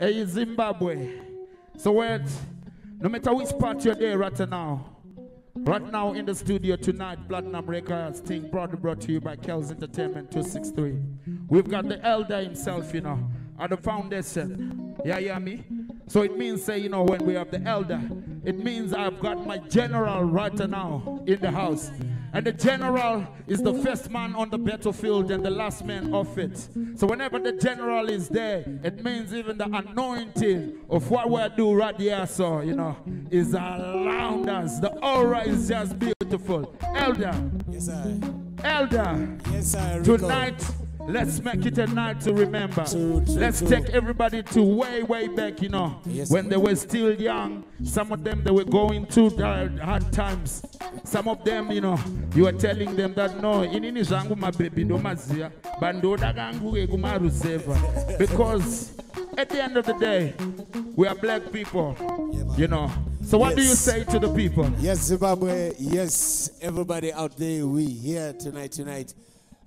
Hey, Zimbabwe. So wait, no matter which part you're there right now, right now in the studio tonight, Platinum Records thing proudly brought to you by Kells Entertainment 263. We've got the elder himself, you know, at the foundation. Yeah, yeah, me. So it means, say, you know, when we have the elder, it means I've got my general right now in the house. And the general is the first man on the battlefield and the last man off it. So whenever the general is there, it means even the anointing of what we do right here, so, you know, is around us. The aura is just beautiful. Elder. Yes, I. Elder. Yes, I. Rico. Tonight, Let's make it a night to remember. True, true, Let's true. take everybody to way, way back, you know, Yes, when they were still young. Some of them, they were going through hard times. Some of them, you know, you were telling them that, no, inini zvangu mabebi ndomaziya, bandoda kangu ke kumaruzeva. Because at the end of the day, we are black people, you know. So what do you say to the people? Yes, Zimbabwe. Yes, everybody out there, we here tonight. Tonight,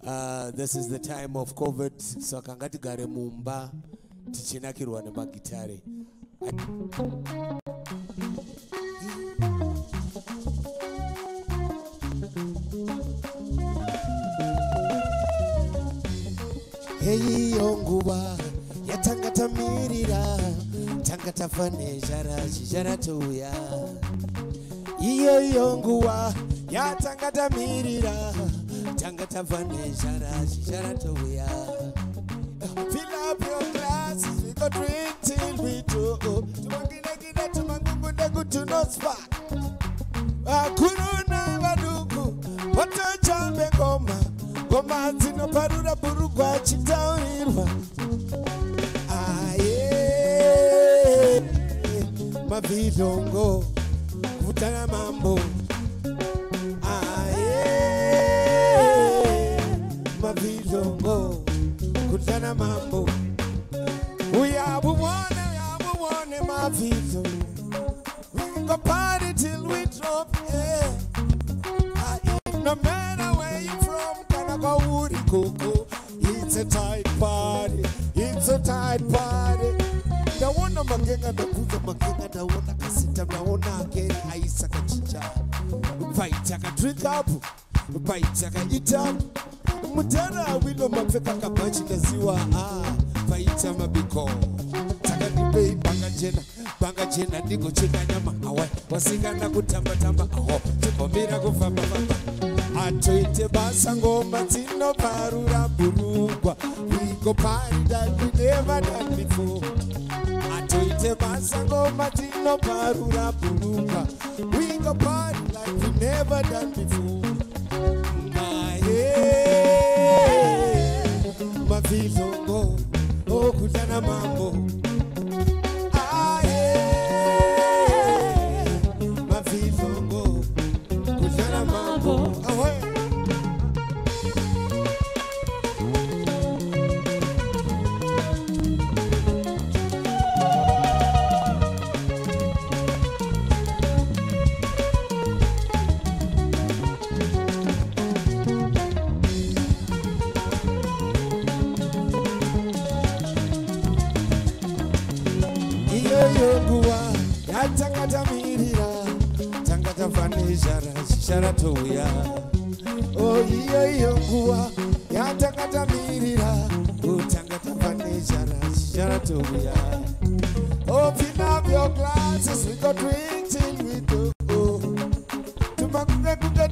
uh, this is the time of COVID. So kangatigare mumba tichinakirwa nemagitare. heiyo nguva yatanga tamirira tanga tafa nezhara zhizha ratouya iyoyo nguva yatanga tamirira tanga tafa nezhara zhizha ratouya Fill up your glasses, we go drink till we do. Tumangina tumangungude kutunospa. Vakuruna vaduku, watochambe ngoma. Ngoma dzinoparura burugwa chitaurirwa. Aye, mavhidhongo, kutana mambo. Kutana mambo. Uyabubone, uyabubone mavhidho. We go party till we drop, yeah. Ah, it No matter where you from, kana kauri koko. It's a tight party, it's a tight party. Ndaona magenga ndakuza magenga ndaona kasita ndaona ngeri aisa kachicha paita ka drink up paita ka eat up mutara wilo mapfeka kabhachi naziwa a ah, vaita mabiko. Takanipei banga jena banga jena ndigocheka nyama awa wasikana kutambatamba aho tikomira kufambafamba atoite basa ngoma dzinoparura burugwa wigoparidadidevadandifo atoite basa ngoma dzinoparura burugwa wigoparida we never done before mavhizongo okutana oh, oh, mambo iyoyo nguva yatanga tamirira tanga tafa nezhara zhizha ratouya o iyoyo nguva yatanga tamirira tanga tafa nezhara zhizha ratouya open up your glasses we go drink till we do tumakunde kunde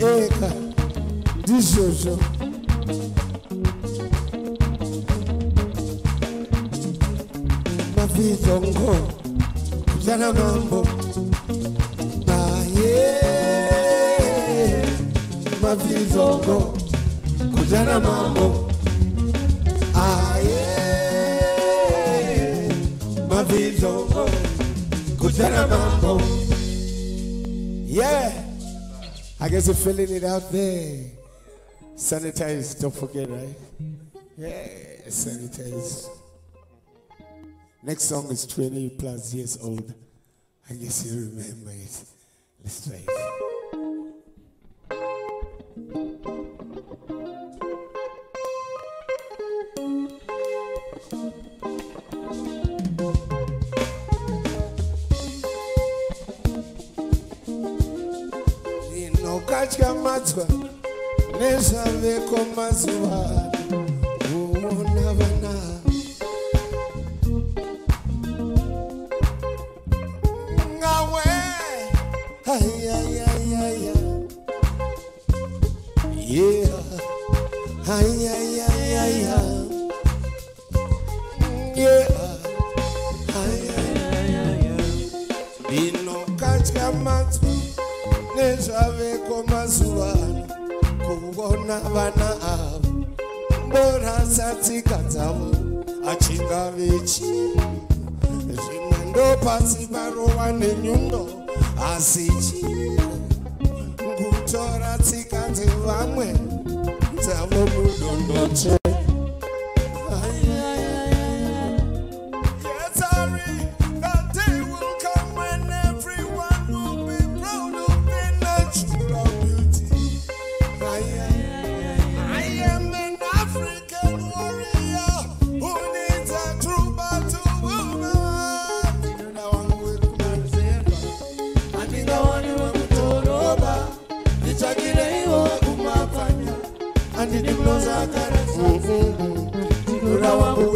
moto mavizongo kujana mambo. Aye mavizongo kujana mambo. Aye mavizongo kujana mambo. Yeah I guess you're feeling it out there. Sanitize, don't forget, right? Yeah, sanitize. Next song is 20 plus years old. I guess you remember it. Let's try it. Ndinokatya matswa nezvaveko mazuva uona vana ngawe. Ayayayaya yeah. Ayayayaya yeah. Ayayayaya ndinokatya matswa nezvaveko mazuva kuvona vana avo. Mborasa tsika dzavo achingavechi zvimwe ndopasi varova nenyundo asi chi? Kutora tsika dzevamwe dzavo mudondoche Ndinura wangu wekumaruzeva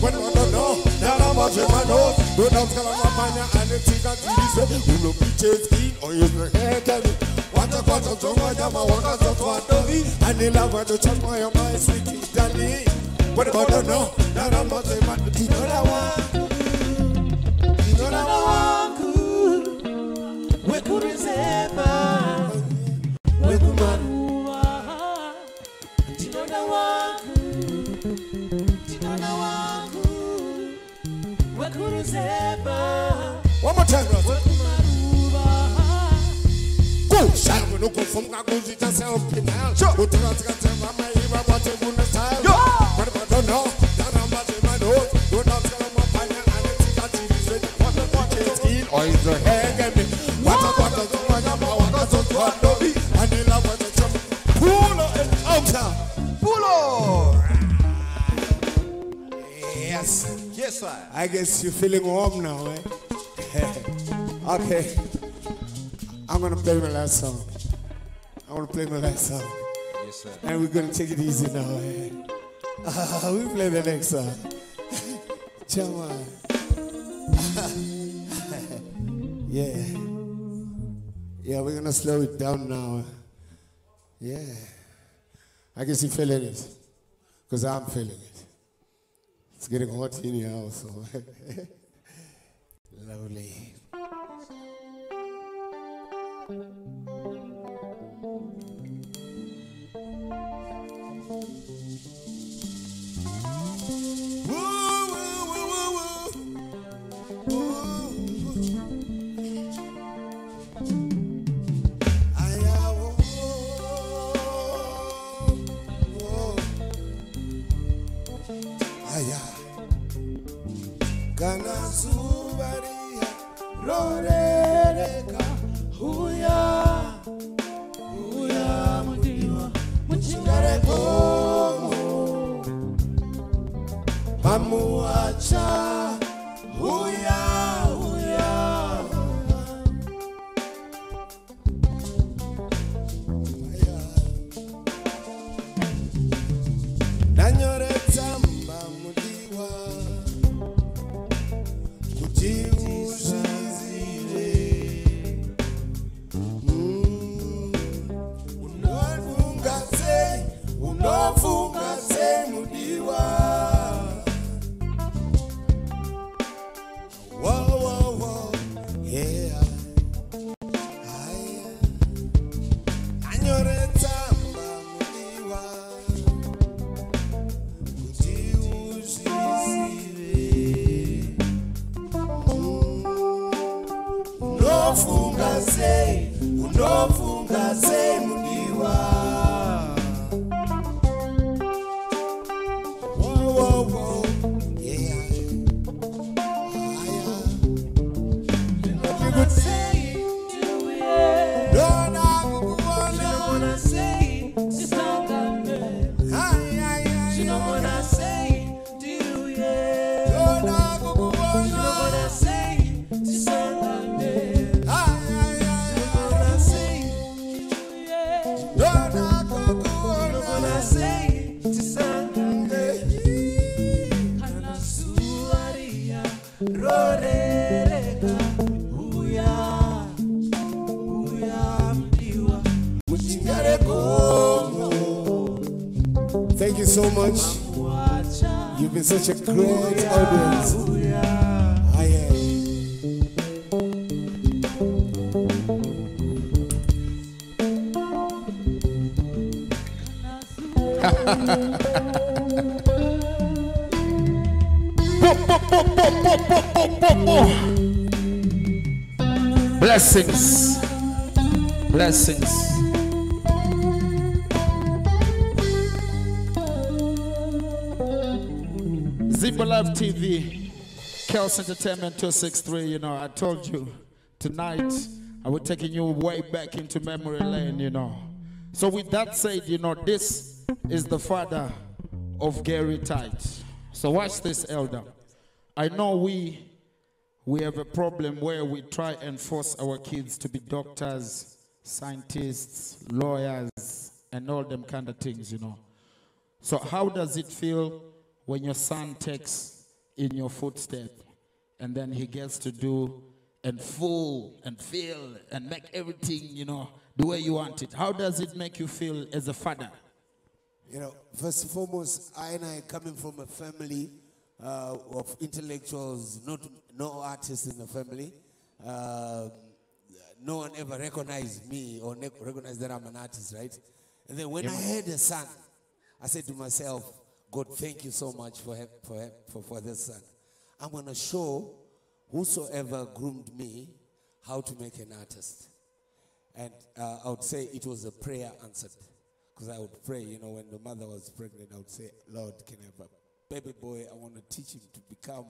When I don't know, ndotsvatwa ya my don't know, ndaramba zvemano. Know, ndaramba zvemano ndodatsika vamapanya ane tsika dziri zvewatakwate skin oizo hegemi watakwata dzomanyama wakazodzwa ndovi andilava dzacham pulo and outer pulo yes Yes, sir. I guess you're feeling warm now, eh? okay. I'm gonna play my last song. I want to play my last song. Yes, sir. And we're going to take it easy now. eh? Ah, we play the next song. Come on. yeah. Yeah, we're going to slow it down now. Yeah. I guess you're feeling it. Because I'm feeling it. It's getting hot in here also. Lovely. Unofunga sei unofunga sei mudiwa Whoa, whoa, whoa, yeah. Aya. Ndona kukuona. Ay, ay, ay, ay. Ndona Thank you so much. You've been such a great audience. Ah, I am. Blessings. Blessings. Zimba Live TV, Kels Entertainment 263. You know, I told you tonight I will taking you way back into memory lane, you know. So, with that said, you know, this is the father of Gary Tight. So, watch this, elder. I know we we have a problem where we try and force our kids to be doctors, scientists, lawyers, and all them kind of things, you know. So how does it feel when your son takes in your footstep and then he gets to do and fool and feel and make everything, you know, the way you want it? How does it make you feel as a father? You know, first and foremost, I and I coming from a family uh, of intellectuals, not no artists in the family. Um, no one ever recognized me or recognized that I'm an artist, right? And then when I had a son, I said to myself, God, thank you so much for for for, for this son. I'm gonna show whosoever groomed me how to make an artist. And uh, I would say it was a prayer answered. Because I would pray, you know, when the mother was pregnant, I would say, Lord, can I have a baby boy? I want to teach him to become